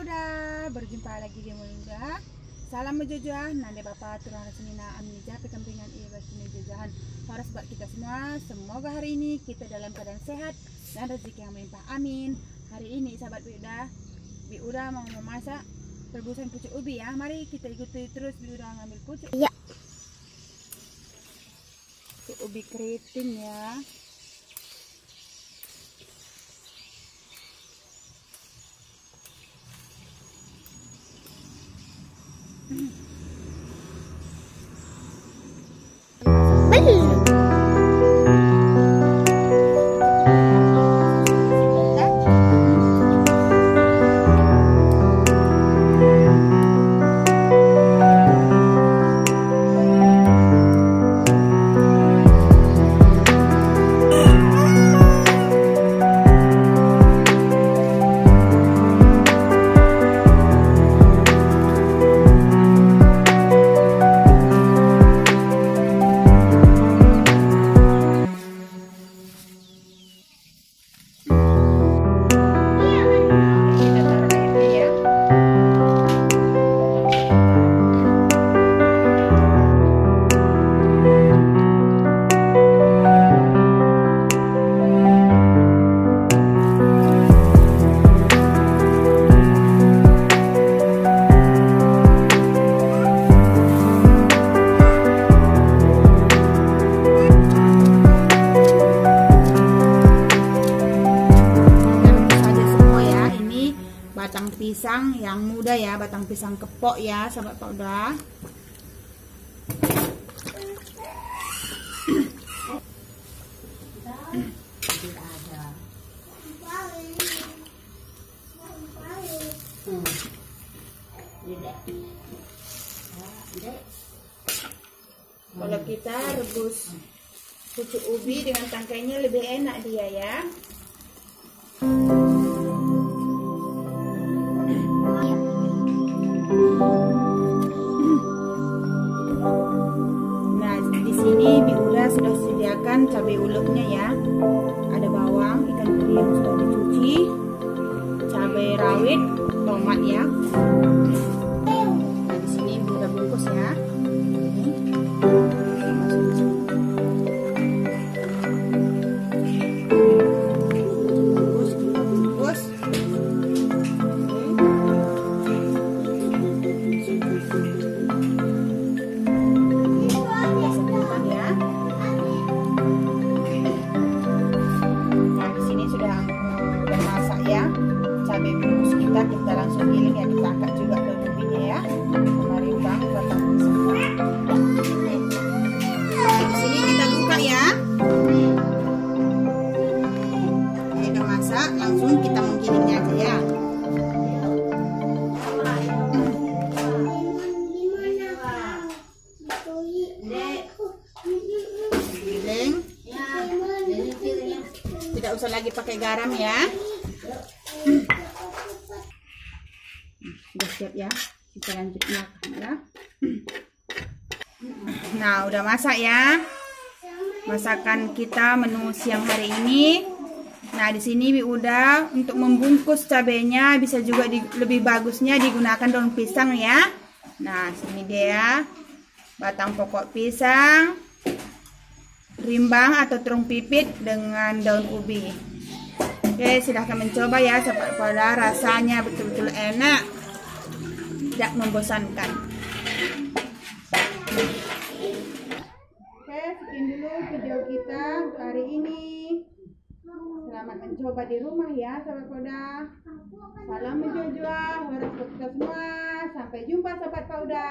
Pauda, berjumpa lagi di Mulia. Salam menjajah, nande bapa turun rasinina aminija pekampingan iya basini jajahan. Horas buat kita semua, semoga hari ini kita dalam keadaan sehat dan rezeki yang melimpah. Amin. Hari ini sahabat Biuda, Biuda mau memasak rebusan pucuk ubi ya. Mari kita ikuti terus Biuda ngambil pucuk. Iya. Pucuk ubi keriting ya. 嗯，哎 pisang yang muda ya, batang pisang kepok ya, sahabat Pauda. Kalau kita rebus pucuk ubi dengan tangkainya lebih enak dia ya. Sini Bi Ula sudah sediakan cabai uleknya ya. Ada bawang, ikan teri yang sudah dicuci, cabai rawit, tomat ya. Tidak usah lagi pakai garam ya. Sudah siap ya. Kita lanjut makan ya. Nah, udah masak ya. Masakan kita menu siang hari ini. Nah, di sini udah untuk membungkus cabenya bisa juga di- lebih bagusnya digunakan daun pisang ya. Nah, sini dia batang pokok pisang, rimbang atau terung pipit dengan daun ubi. Oke, silahkan mencoba ya sahabat pada rasanya betul-betul enak, tidak membosankan. Oke, sekian dulu video kita hari ini. Selamat mencoba di rumah ya sahabat Pauda. Salam harus kita semua. Sampai jumpa sahabat Pauda.